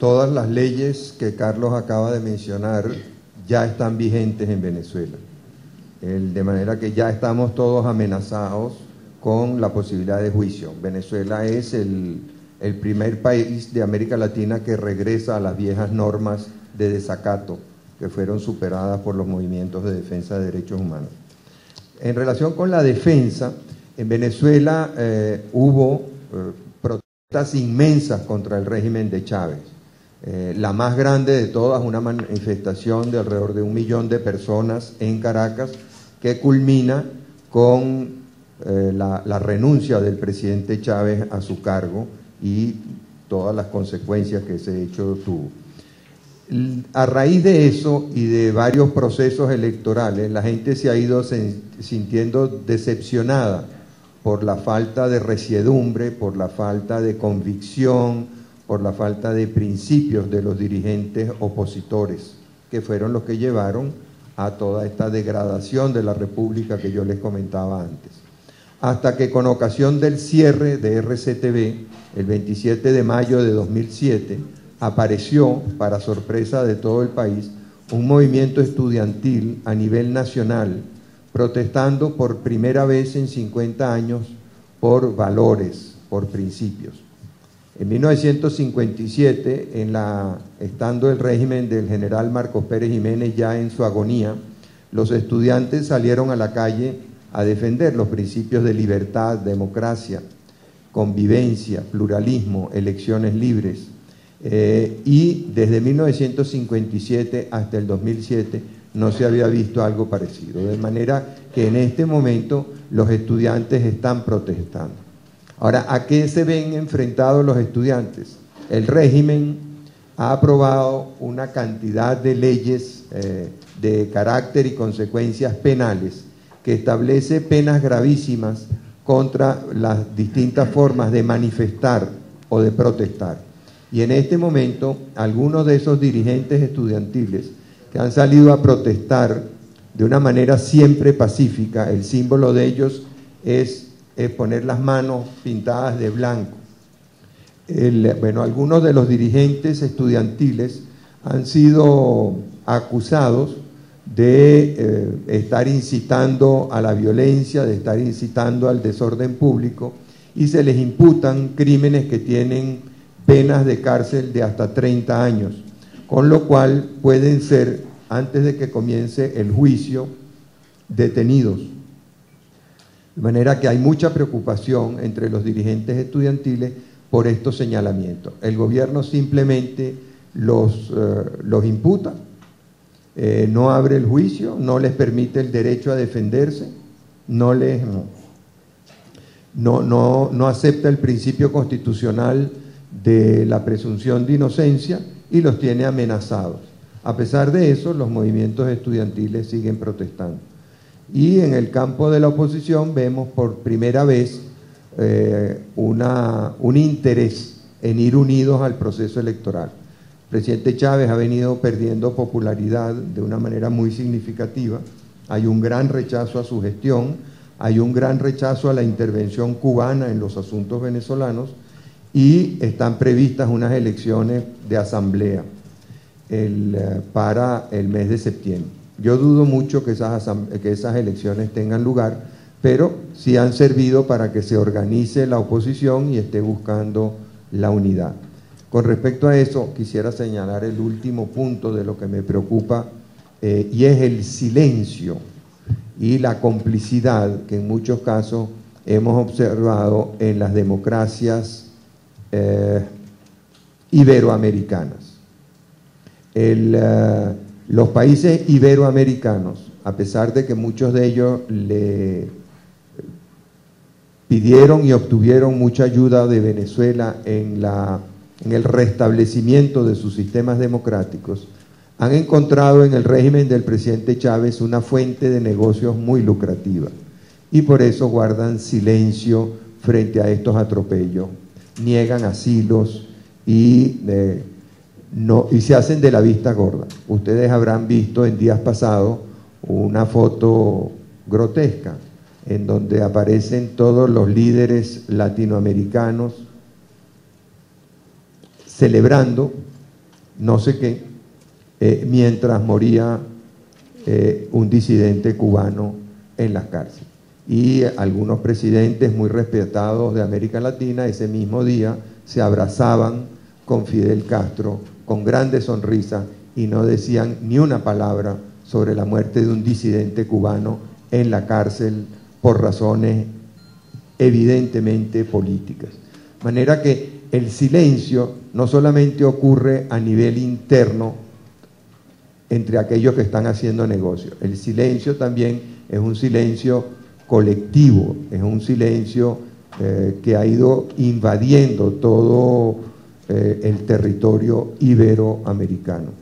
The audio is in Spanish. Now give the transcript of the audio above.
todas las leyes que Carlos acaba de mencionar ya están vigentes en Venezuela. de manera que ya estamos todos amenazados con la posibilidad de juicio. Venezuela es el, primer país de América Latina que regresa a las viejas normas de desacato que fueron superadas por los movimientos de defensa de derechos humanos. En relación con la defensa, en Venezuela eh, hubo eh, protestas inmensas contra el régimen de Chávez. Eh, la más grande de todas, una manifestación de alrededor de un millón de personas en Caracas, que culmina con la, la, renuncia del presidente Chávez a su cargo y todas las consecuencias que ese hecho tuvo. A raíz de eso y de varios procesos electorales, la gente se ha ido sintiendo decepcionada por la falta de resiedumbre, por la falta de convicción, por la falta de principios de los dirigentes opositores, que fueron los que llevaron a toda esta degradación de la República que yo les comentaba antes. Hasta que con ocasión del cierre de RCTV, el 27 de mayo de 2007, apareció, para sorpresa de todo el país, un movimiento estudiantil a nivel nacional protestando por primera vez en 50 años por valores, por principios. En 1957, en la, estando el régimen del general Marcos Pérez Jiménez ya en su agonía, los estudiantes salieron a la calle a defender los principios de libertad, democracia, convivencia, pluralismo, elecciones libres, eh, y desde 1957 hasta el 2007 no se había visto algo parecido. De manera que en este momento los estudiantes están protestando. Ahora, ¿a qué se ven enfrentados los estudiantes? El régimen ha aprobado una cantidad de leyes eh, de carácter y consecuencias penales que establece penas gravísimas contra las distintas formas de manifestar o de protestar. Y en este momento, algunos de esos dirigentes estudiantiles que han salido a protestar de una manera siempre pacífica, el símbolo de ellos es, poner las manos pintadas de blanco. bueno, algunos de los dirigentes estudiantiles han sido acusados de eh, estar incitando a la violencia, de estar incitando al desorden público y se les imputan crímenes que tienen penas de cárcel de hasta 30 años, con lo cual pueden ser, antes de que comience el juicio, detenidos. De manera que hay mucha preocupación entre los dirigentes estudiantiles por estos señalamientos. El gobierno simplemente los, eh, los imputa, eh, no abre el juicio, no les permite el derecho a defenderse, no les no, no, no acepta el principio constitucional de la presunción de inocencia y los tiene amenazados. A pesar de eso, los movimientos estudiantiles siguen protestando. Y en el campo de la oposición vemos por primera vez eh, una, un interés en ir unidos al proceso electoral. El presidente Chávez ha venido perdiendo popularidad de una manera muy significativa. Hay un gran rechazo a su gestión, hay un gran rechazo a la intervención cubana en los asuntos venezolanos y están previstas unas elecciones de asamblea eh, para el mes de septiembre. Yo dudo mucho que esas, que esas elecciones tengan lugar, pero sí han servido para que se organice la oposición y esté buscando la unidad. Con respecto a eso, quisiera señalar el último punto de lo que me preocupa eh, y es el silencio y la complicidad que en muchos casos hemos observado en las democracias eh, iberoamericanas. Eh, los países iberoamericanos, a pesar de que muchos de ellos le pidieron y obtuvieron mucha ayuda de Venezuela en, el restablecimiento de sus sistemas democráticos, han encontrado en el régimen del presidente Chávez una fuente de negocios muy lucrativa y por eso guardan silencio frente a estos atropellos. Niegan asilos y, no, y se hacen de la vista gorda. Ustedes habrán visto en días pasados una foto grotesca en donde aparecen todos los líderes latinoamericanos celebrando no sé qué, eh, mientras moría eh, un disidente cubano en las cárceles. Y algunos presidentes muy respetados de América Latina ese mismo día se abrazaban con Fidel Castro con grandes sonrisas y no decían ni una palabra sobre la muerte de un disidente cubano en la cárcel por razones evidentemente políticas. De manera que el silencio no solamente ocurre a nivel interno entre aquellos que están haciendo negocio, el silencio también es un silencio colectivo, es un silencio eh, que ha ido invadiendo todo eh, el territorio iberoamericano.